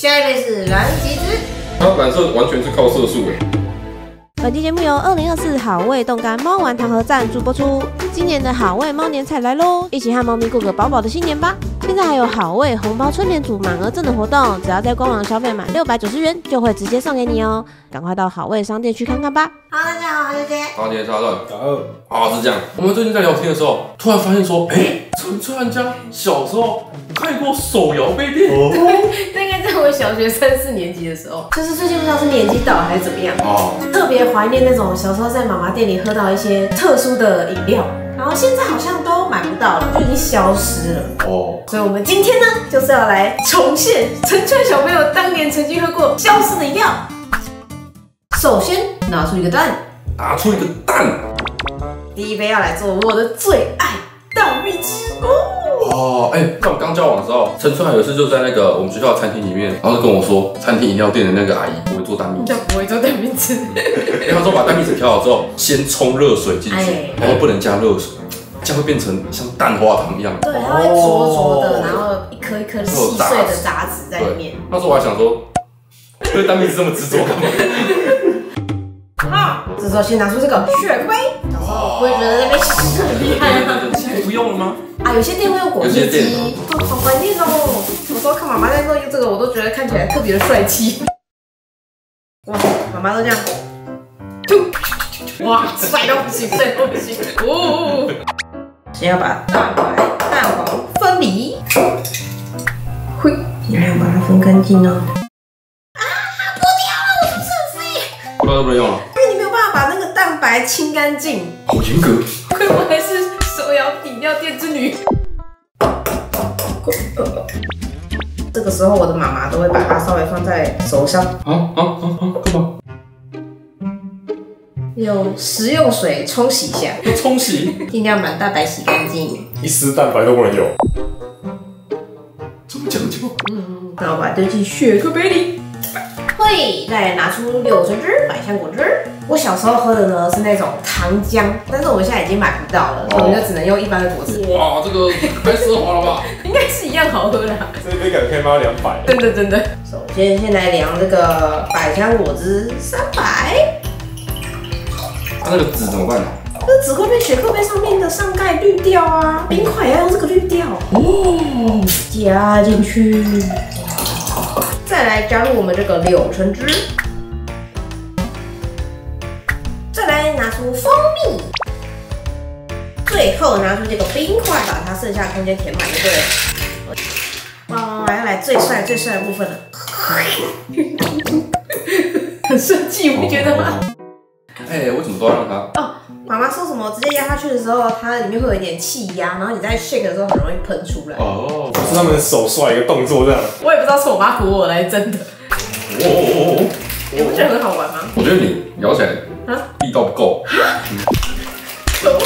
下一位是蓝橘子，它蓝色完全是靠色素诶。本期节目由二零二四好味冻干猫丸糖盒赞助播出。今年的好味猫年菜来喽，一起和猫咪过个饱饱的新年吧！现在还有好味红包春联组满额赠的活动，只要在官网消费满六百九十元，就会直接送给你哦。赶快到好味商店去看看吧。好，大家好，我是姐姐。好，今天是阿段。然后啊，是这样。我们最近在聊天的时候，突然发现说，哎，陈川家小时候看过手摇杯垫。大概在我小学三四年级的时候，就是最近不知道是年纪到了还是怎么样，哦，特别怀念那种小时候在妈妈店里喝到一些特殊的饮料，然后现在好像都买不到了，就已经消失了。哦，所以，我们今天呢，就是要来重现陈川小朋友当年曾经喝过消失的饮料。首先拿出一个蛋，拿出一个蛋。第一杯要来做我的最爱蛋蜜汁哦。哦，哎，在我们刚交往的时候，陈春海有一次就在那个我们学校的餐厅里面，然后就跟我说，餐厅饮料店的那个阿姨不会做蛋蜜汁就，不会做蛋蜜汁，因为他说把蛋蜜汁调好之后，先冲热水进哎去，然后不能加热水，这样会变成像蛋花糖一样。对，它会浊浊的，然后一颗一颗细碎的杂质在里面。那时候我还想说，对蛋蜜汁这么执着干嘛？好，这时候先拿出这个雪龟，到时候不会觉得那边很厉害吗？现在不用了吗？啊，有些店会用果汁机，哦，好怀念哦。有时候看妈妈在做用这个，我都觉得看起来特别的帅气。哇，妈妈都这样，哇，帅到不行，帅到不行。哦，先要把蛋白、蛋黄分离，会尽量把它分干净哦。啊，破掉了，我是不是很废？不知道能不能用了，因为你没有办法把那个蛋白清干净。好严格。我还是手摇饮料店之女。这个时候，我的妈妈都会把它稍微放在手上，啊啊啊啊！干嘛？用食用水冲洗一下，要冲洗？尽量把蛋白洗干净。一丝蛋白都不能有。这么讲究？嗯，然后把它丢进雪克杯里。会，再拿出柳橙汁、百香果汁。我小时候喝的呢是那种糖浆，但是我们现在已经买不到了，所以我们就只能用一般的果汁。哇，这个太奢华了吧？应该是一样好喝的。这一杯感觉可以卖到两百。真的真的。首先先来量这个百香果汁三百。它那个纸怎么办？呢？那纸会被雪克杯上面的上盖滤掉啊，冰块也要用这个滤掉。哦，加进去，再来加入我们这个柳橙汁，出蜂蜜，最后拿出这个冰块，把它剩下的空间填满就对了。哇，要来最帅最帅的部分了，很生气，你不觉得吗？哎，我怎么都要让它？哦，妈妈说什么直接压下去的时候，它里面会有一点气压，然后你在 shake 的时候很容易喷出来。哦，是他们手帅一个动作这样。我也不知道是我妈唬我来真的，哦哦哦你不觉得很好玩吗？我觉得你摇起来啊力道不够。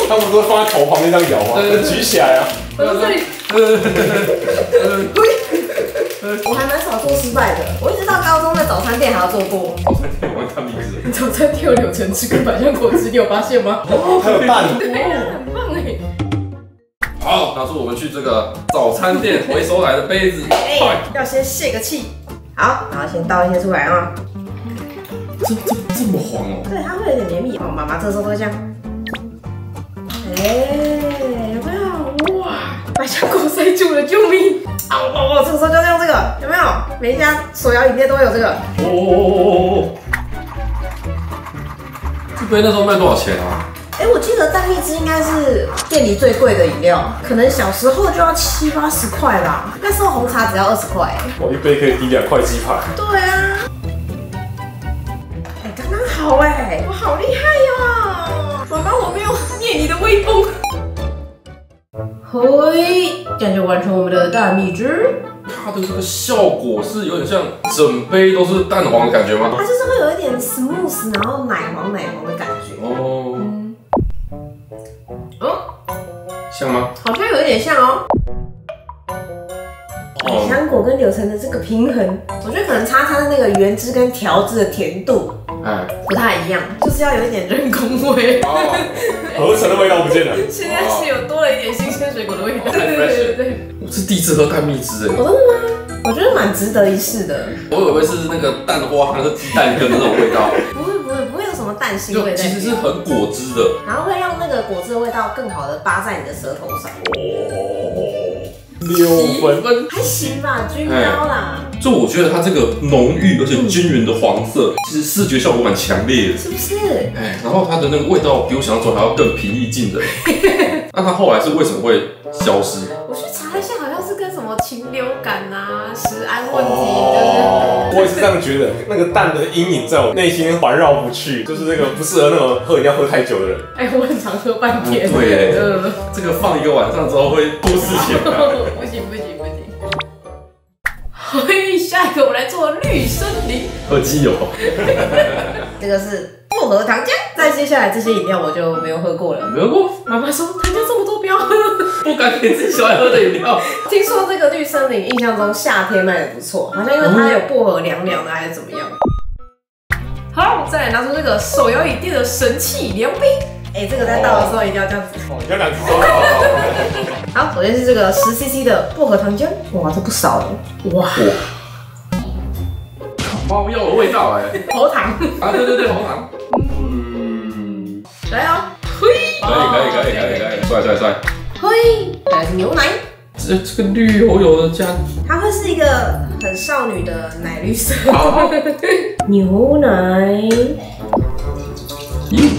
他们不是放在头旁边这样摇吗？举起来啊！我在这里，我还蛮少做失败的。我一直到高中的早餐店还要做过。早餐店我看名字。早餐店有柳橙汁跟百香果汁，你有发现吗？还有蛋，对啊，很棒哎。好，拿出我们去这个早餐店回收来的杯子。哎，，要先泄个气。好，然后先倒一些出来啊。这这这么黄哦？对，它会有点绵密。哦，妈妈这时候都会这样。哎，有没有？哇，百香果塞住了，救命！哦哦哦，这个时候就要用这个，有没有？每一家手摇饮店都会有这个。哦哦哦哦哦！这杯那时候卖多少钱啊？哎，我记得蛋蜜汁应该是店里最贵的饮料，可能小时候就要七八十块吧。那时候红茶只要二十块。我一杯可以抵两块鸡排。对啊。哎，刚刚好哎，我好厉害哟！妈妈，我没有念你的威风。嘿，这样就完成我们的蛋蜜汁。它的这个效果是有点像整杯都是蛋黄的感觉吗？它就是会有一点 smooth，然后奶黄奶黄的感觉。哦，嗯，哦，像吗？好像有一点像哦。百哦，香果跟柳橙的这个平衡，我觉得可能差它的那个原汁跟调制的甜度哎，不太一样，就是要有一点人工味。哦，合成的味道不见了。现在是有多了一点新鲜水果的味道。太 fresh 了对。我是第一次喝蛋蜜汁哎，我真的吗？我觉得蛮值得一试的。我以为是那个蛋花还是鸡蛋羹的那种味道，不会不会不会有什么蛋腥味在里面，其实是很果汁的。然后会让那个果汁的味道更好的扒在你的舌头上。哦，六分，分，还行吧，均高啦，就我觉得它这个浓郁而且均匀的黄色，其实视觉效果蛮强烈的。是不是？哎，然后它的那个味道比我想象中还要更平易近人。那它后来是为什么会消失？我去查一下，好像是跟什么禽流感啊、食安问题，哦，我也是这样觉得，那个蛋的阴影在我内心环绕不去，就是那个不适合那种喝饮料喝太久的人。哎，我很常喝半天。对耶嗯，这个放一个晚上之后会出事情 啊。不行不行不行。嘿，下一个我来做绿森林，喝机油，这个是薄荷糖浆。再接下来这些饮料我就没有喝过了。没有过，妈妈说糖浆这么多标，不敢给自己喜欢喝的饮料。听说这个绿森林印象中夏天卖的不错，好像因为它有薄荷凉凉的还是怎么样。好，再来拿出这个手摇饮店的神器凉杯。哎、这个在倒的时候一定要这样子。哦，你要两只手倒。好，首先是这个十 CC 的薄荷糖浆，哇，这不少了。哇，猫药的味道哎、喉糖，啊，对对对，红糖。嗯，来哦，嘿，可以可以可以可以可以，帅帅帅。嘿，再来是牛奶，这这个绿油油的加，它会是一个很少女的奶绿色。好，牛奶，咦，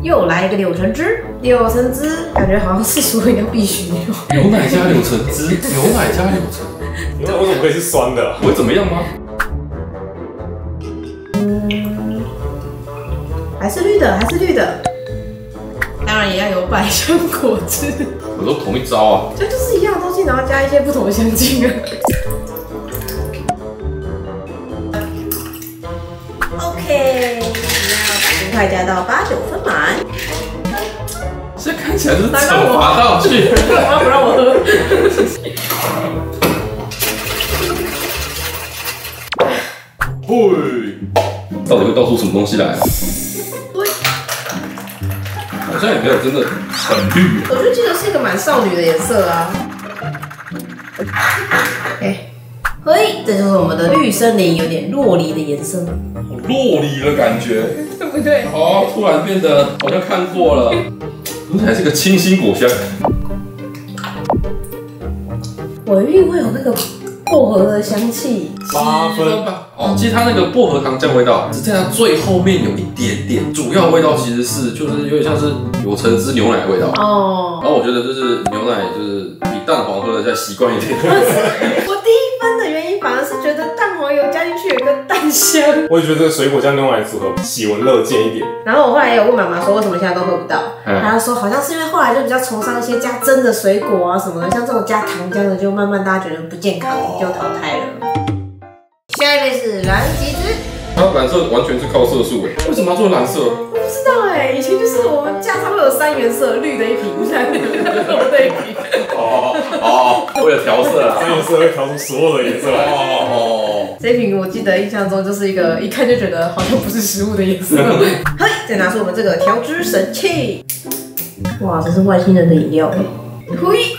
又来一个柳橙汁，柳橙汁感觉好像是所有饮料必须有。牛奶加柳橙汁，牛奶加柳橙，你为什么可以是酸的？会怎么样吗？还是绿的，还是绿的。当然也要有百香果汁，我都同一招啊。这就是一样的东西，然后加一些不同的香精啊。OK，要把冰块加到八九分满。现在看起来是惩罚道具。干嘛不让我喝？嘿，到底会倒出什么东西来啊？好像也没有真的很绿。我就记得是一个蛮少女的颜色啊。哎，嘿，这就是我们的绿森林，有点洛梨的颜色，洛梨的感觉，对不对？哦，突然变得好像看过了，原来是个清新果香。我一定会有那个薄荷的香气。八分吧。哦，其实它那个薄荷糖浆味道只在它最后面有一点点，主要味道其实是就是有点像是有橙汁牛奶的味道。哦，然后我觉得就是牛奶就是比蛋黄喝的再习惯一点。我第一分的去有一个蛋香。我也觉得这个水果加牛奶组合喜闻乐见一点。然后我后来也有问妈妈说为什么现在都喝不到，嗯她就说好像是因为后来就比较崇尚一些加真的水果啊什么的，像这种加糖浆的就慢慢大家觉得不健康，就淘汰了。下一位是蓝极之，它蓝色完全是靠色素诶，为什么要做蓝色？我不知道哎、以前就是我们家它会有三原色，绿的一瓶，蓝的红的一瓶。哦哦，为了调色啦。三原色会调出所有的颜色来。哦这瓶我记得印象中就是一个一看就觉得好像不是食物的颜色。嘿，再拿出我们这个调汁神器，哇，这是外星人的饮料哎。嘿，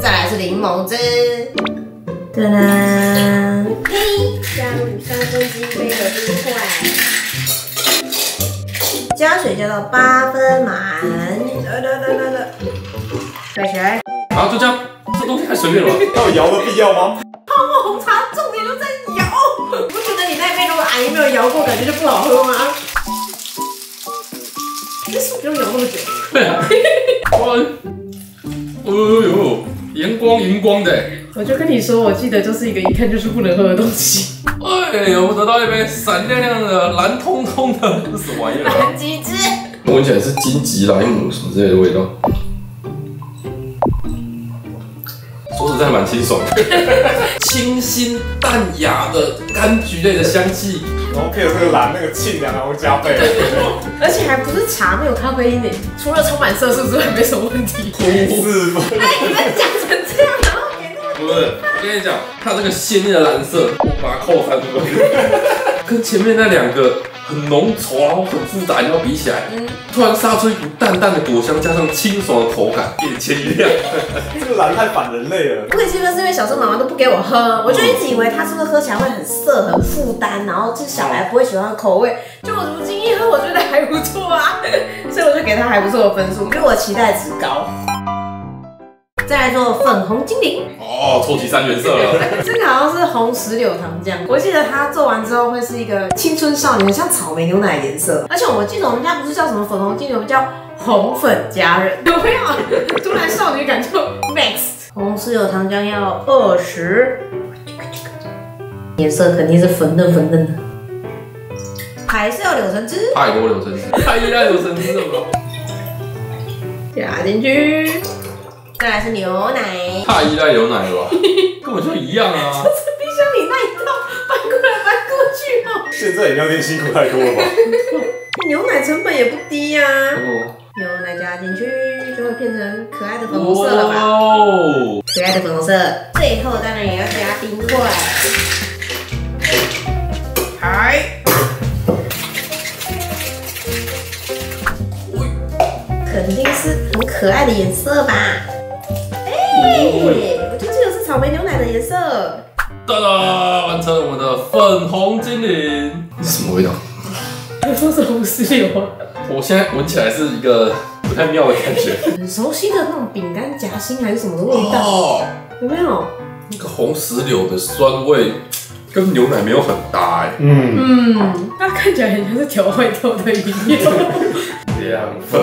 再来是柠檬汁，噔噔，嘿，加入三分之一杯的冰块，加水加到八分满，哒哒哒哒哒，盖起来。哦，好就这样，这东西太随便了吧。它有摇的必要吗？泡沫红茶重点就在摇，不觉得你那杯如果阿姨没有摇过，感觉就不好喝吗？这是不用摇那么久。对啊，哇，哎呦，荧光荧光的欸。我就跟你说，我记得就是一个一看就是不能喝的东西。哎呀，我得到一杯闪亮亮的、蓝通通的，这是什么玩意儿啊？蓝极汁，闻起来是金桔莱姆什么之类的味道。说实在蛮清爽的，清新淡雅的柑橘类的香气。然后配合这个蓝，那个沁凉还会加倍。而且还不是茶，没有咖啡因的，除了充满色素之外没什么问题。四分。哎，你们讲成这样，不是，我跟你讲，它这个鲜艳的蓝色，我把它扣三分，跟前面那两个很浓稠，然后很复杂，你要比起来，嗯，突然杀出一股淡淡的果香，加上清爽的口感，眼前一亮。这个蓝太反人类了。不可以气愤是因为小时候妈妈都不给我喝，我就一直以为它是不是喝起来会很涩、很负担，然后是小孩不会喜欢的口味。就我如今一喝，我觉得还不错啊，所以我就给它还不错的分数，比我期待值高。再来做粉红精灵，哦，凑齐三原色了。这个好像是红石榴糖浆，我记得它做完之后会是一个青春少年，像草莓牛奶的颜色。而且我记得我们家不是叫什么粉红精灵，我们叫红粉佳人，有没有？突然少女感就 max。红石榴糖浆要二十，颜色肯定是粉嫩粉嫩的，还是要柳橙汁太多柳橙汁，太依赖柳橙汁了吧？加进去。再来是牛奶，太依赖牛奶了吧？根本就一样啊。就是冰箱里那一套搬过来搬过去哦。现在饮料店辛苦太多了吧？牛奶成本也不低呀、哦，牛奶加进去就会变成可爱的粉红色了吧？哦，可爱的粉红色，最后当然也要加冰块。嗨，肯定是很可爱的颜色吧？哎、我就记得是草莓牛奶的颜色。哒哒，完成我们的粉红精灵。是什么味道？你说是红石榴啊？我现在闻起来是一个不太妙的感觉。很熟悉的那种饼干夹心还是什么的味道，哦，有没有？那个红石榴的酸味跟牛奶没有很搭哎。嗯，嗯，它看起来很像是调坏掉的饮料。两分，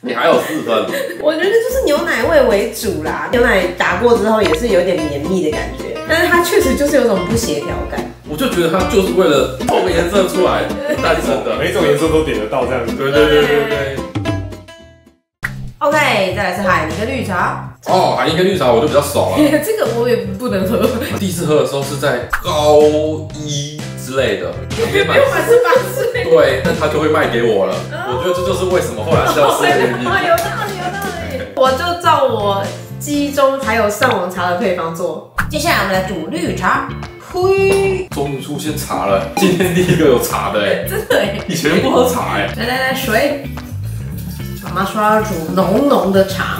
你还有四分。我觉得就是牛奶味为主啦，牛奶打过之后也是有点绵密的感觉，但是它确实就是有种不协调感。我就觉得它就是为了透个颜色出来诞生的。每种颜色都点得到这样子。对对对对对。OK，再来是海泥跟绿茶，哦，海尼跟绿茶我就比较少了。这个我也不能喝，第一次喝的时候是在高一之类的，没有满十八岁。对，那他就会卖给我了。我觉得这就是为什么后来消失的原因。啊，有道理，有道理。我就照我记忆中还有上网查的配方做。接下来我们来煮绿茶，嘿，终于出现茶了，今天第一个有茶的哎，真的哎。以前不喝茶哎。来来来，水。妈妈说要煮浓浓的茶。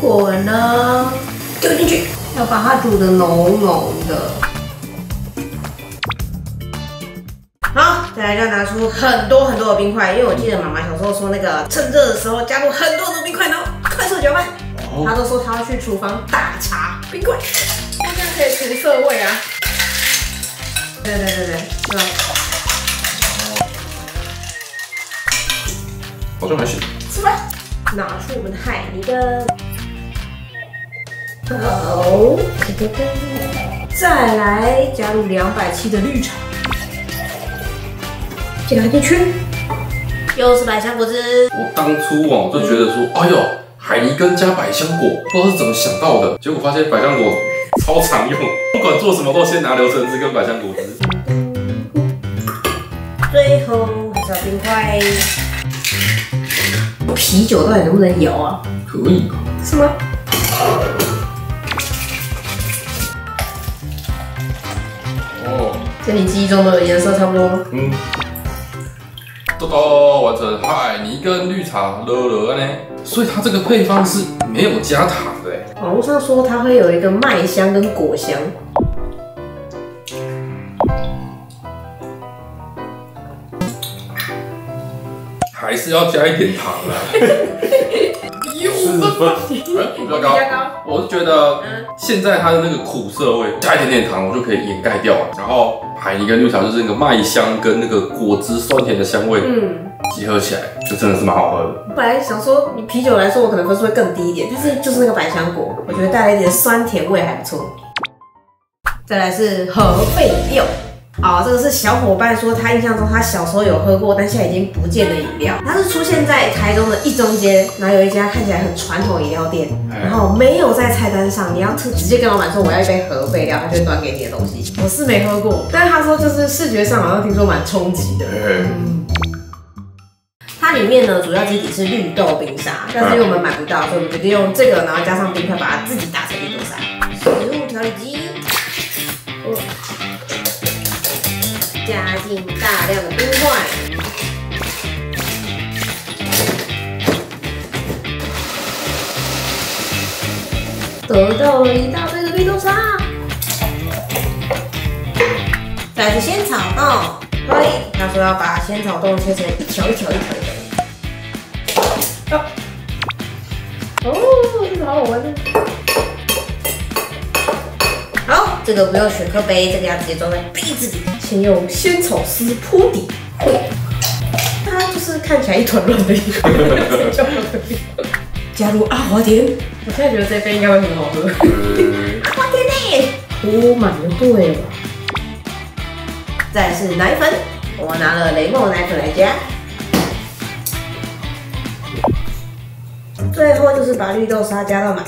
滚呢，丢进去，要把它煮的浓浓的。好，再来就要拿出很多很多的冰块，因为我记得妈妈小时候说那个趁热的时候加入很多很多冰块，然后快速搅拌。哦，她都说她要去厨房打茶冰块，那这样可以除涩味啊。对对对对，是吧？好像还行。出来，拿出我们的海泥根。好，再来加入两百七的绿茶，加进去，又是百香果汁。我当初啊，我就觉得说，哎呦，海泥根加百香果，不知道是怎么想到的，结果发现百香果超常用，不管做什么都先拿柳橙汁跟百香果汁。最后还是要冰块。啤酒到底能不能摇啊？可以吧？是吗？跟你记忆中的颜色差不多。嗯，豆豆完成海泥跟绿茶了了呢，所以它这个配方是没有加糖的哎。网络上说它会有一个麦香跟果香，还是要加一点糖啦。四分，比较。高。我是觉得嗯现在它的那个苦涩味，加一点点糖，我就可以掩盖掉了。然后海泥跟绿茶就是那个麦香跟那个果汁酸甜的香味嗯，结合起来，就真的是蛮好喝的。我本来想说，你啤酒来说，我可能分数会更低一点，但是就是那个百香果，我觉得带来一点酸甜味还不错。再来是河贝柚，好，这个是小伙伴说他印象中他小时候有喝过，但现在已经不见的饮料。它是出现在台中的一中街，然后有一家看起来很传统饮料店，然后没有在菜单上，你要特直接跟老板说我要一杯和贝料，他就会端给你的东西。我是没喝过，但是他说就是视觉上好像听说蛮冲击的。哎，它里面呢，主要基底是绿豆冰沙，但是因为我们买不到，所以我们决定用这个，然后加上冰块，把它自己打成绿豆沙。食物调理机，大量的冰块。得到了一大堆的绿豆沙，再来是仙草冻，对。他说要把仙草冻切成一条一条一条的。哦，这个好好玩的。好，这个不用选颗杯，这个要直接装在杯子里。先用仙草丝铺底，会。它就是看起来一团乱的，加入阿华田。我现在觉得这杯应该会很好喝。阿华田呢？铺满就对了。再是奶粉，我拿了雷梦奶粉来加。最后就是把绿豆沙加到满。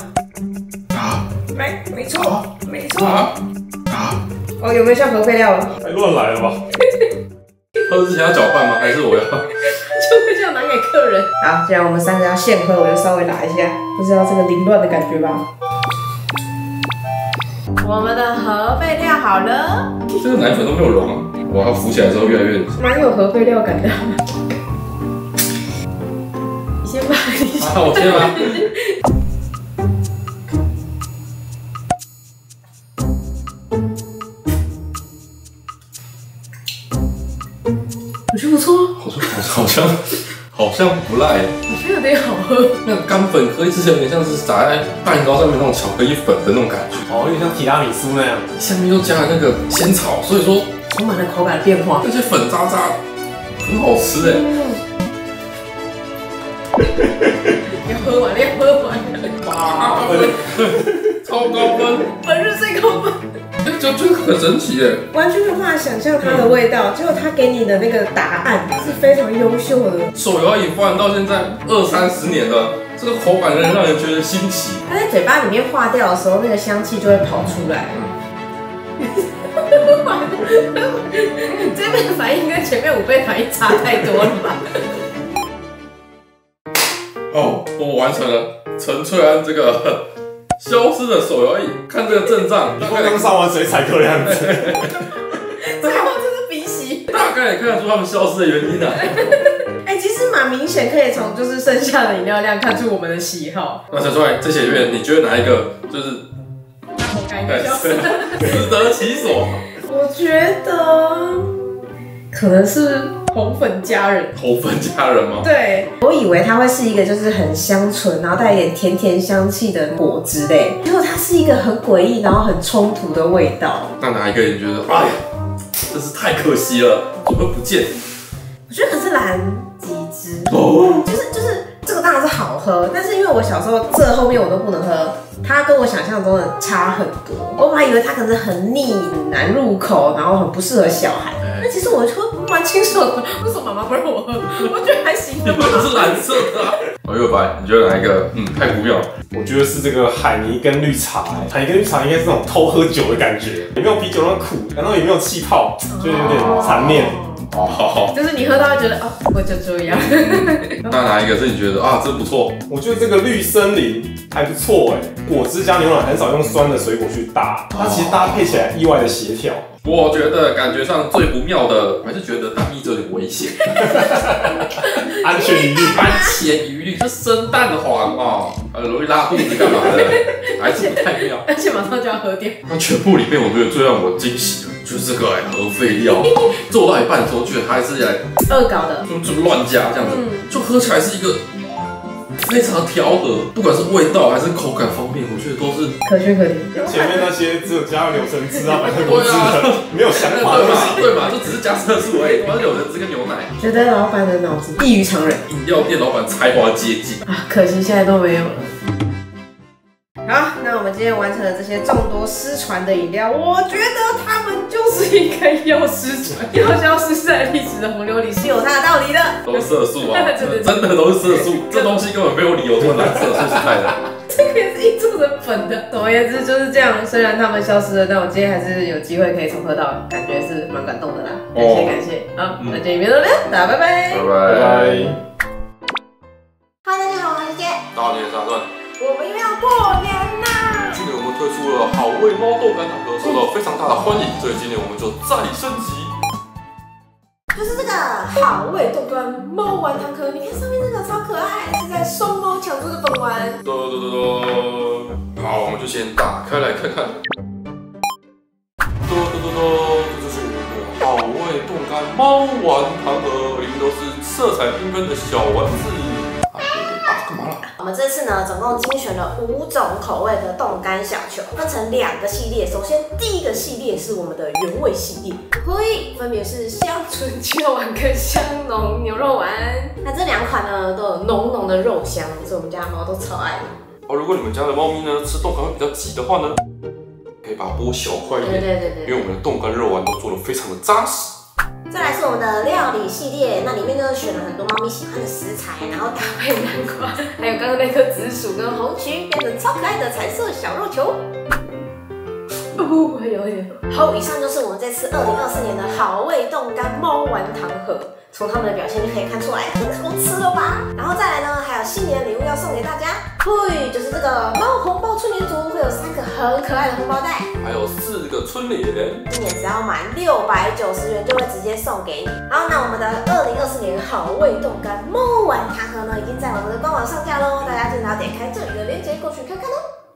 啊没，没错，没错。哦，有没有像核废料了？太乱来了吧？喝之前要搅拌吗？还是我要？就会这样拿给客人。好，既然我们三个要现喝，我就稍微拿一下，不知道这个凌乱的感觉吧。我们的核废料好了，这个奶粉都没有融啊！哇，它浮起来之后越来越……蛮有核废料感的。你先吧，你先。啊，我先吗？像不赖。我觉得有点好喝。那个干粉颗粒之前有点像是撒在蛋糕上面那种巧克力粉的那种感觉，哦，有点像提拉米苏那样。下面又加了那个仙草，所以说充满了口感的变化。那些粉渣渣很好吃哎。要喝完了，要喝完了。八分，超高分，本日最高分。就就很神奇哎。完全没有办法想象它的味道，结果他给你的那个答案是非常优秀的。手摇饮发展到现在二三十年了，这个口感仍然让人觉得新奇。它在嘴巴里面化掉的时候，那个香气就会跑出来。这边的反应跟前面五倍反应差太多了吧？哦，我完成了陈翠安这个消失的手摇饮，看这个阵仗，大刚刚概上完水彩课的样子。最后就是鼻息。大概也看得出他们消失的原因啊。哎、其实蛮明显可以从就是剩下的饮料量看出我们的喜好。那陈翠安这些里面，你觉得哪一个就是口感应哎该消失。适得其所？我觉得可能是红粉佳人。红粉佳人吗？对，我以为它会是一个就是很香醇，然后带一点甜甜香气的果汁类，结果它是一个很诡异，然后很冲突的味道。那哪一个人觉得？哎呀，真是太可惜了，怎么会不见？我觉得可是蓝极汁，哦，就是就是这个当然是好喝，但是因为我小时候这后面我都不能喝，它跟我想象中的差很多。我本来以为它可能很腻、很难入口，然后很不适合小孩。那其实我喝蛮清爽的，为什么妈妈不让我喝？我觉得还行的吧。是蓝色的啊。我又白，你觉得哪一个？嗯，太不妙。我觉得是这个海泥跟绿茶、欸，海泥跟绿茶应该是那种偷喝酒的感觉，也没有啤酒那么苦，然后也没有气泡，就有点残念。哦，好好。就是你喝到会觉得哦，我就这样。那哪一个是你觉得啊，这不错？我觉得这个绿森林还不错哎、果汁加牛奶很少用酸的水果去搭，它其实搭配起来意外的协调。我觉得感觉上最不妙的，还是觉得蛋蜜这有点危险，安全疑虑，安全疑虑，这生蛋黄哦，很容易拉肚子干嘛的，还是不太妙。而且马上就要喝掉。那全部里面，我觉得最让我惊喜的就是这个哎核废料，做到一半的时候，觉得它还是来恶搞的，就就乱加这样子，嗯就喝起来是一个非常调和，不管是味道还是口感方面，我觉得都是可圈可点。前面那些只有加了柳橙汁啊、百香果汁的，没有想法对嘛的。对嘛，就只是加色素而已，完柳橙汁跟牛奶，觉得老板的脑子异于常人饮料店老板才华接近。啊，可惜现在都没有了。好，那我们今天完成了这些众多失传的饮料，我觉得他们就是应该要失传，要消失在历史的洪流里是有它的道理的。都是色素啊，真的真的都是色素，这东西根本没有理由做蓝色素是太的。这个也是一做成粉的。总而言之就是这样，虽然他们消失了，但我今天还是有机会可以重喝到，感觉是蛮感动的啦。感谢哦感谢，好，那这里面就这样，大家拜拜。拜拜拜。Hello，大家好，我是杰，大年三十，我们又要过年啦。推出了好味猫豆干糖盒，受到非常大的欢迎，所以今年我们就再升级。就是这个好味豆干猫丸糖壳，你看上面这个超可爱，是在双猫抢珠的本丸。嘟嘟嘟嘟，好，我们就先打开来看看。嘟嘟嘟嘟，这就是我们的好味冻干猫丸糖盒，里面都是色彩缤纷的小丸子。我们这次呢，总共精选了五种口味的冻干小球，分成两个系列。首先第一个系列是我们的原味系列，嘿，分别是香醇鸡肉丸跟香浓牛肉丸。那这两款呢，都有浓浓的肉香，是我们家猫都超爱的。哦，如果你们家的猫咪呢吃冻干会比较急的话呢，可以把它剥小块一对点，对对对。因为我们的冻干肉丸都做的非常的扎实。再来是我们的料理系列，那里面呢选了很多猫咪喜欢的食材，然后搭配南瓜，还有刚刚那颗紫薯跟红曲，变成超可爱的彩色小肉球。哦，有有。好，以上就是我们这次二零二四年的好味冻干猫丸糖盒，从它们的表现就可以看出来很好吃了吧？然后再来呢，还有新年礼物要送给大家，嘿，就是这个猫红包春联组，会有三个很可爱的红包袋。还有四个春联，今年只要满六百九十元就会直接送给你。好，那我们的二零二四年好味冻干猫丸糖盒呢，已经在我们的官网上架喽，大家记得要点开这里的链接过去看看哦。